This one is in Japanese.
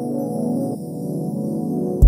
あ!